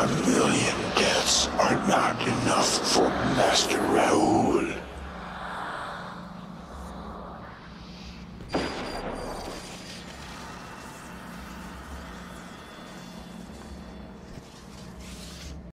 A million deaths are not enough for Master Raoul.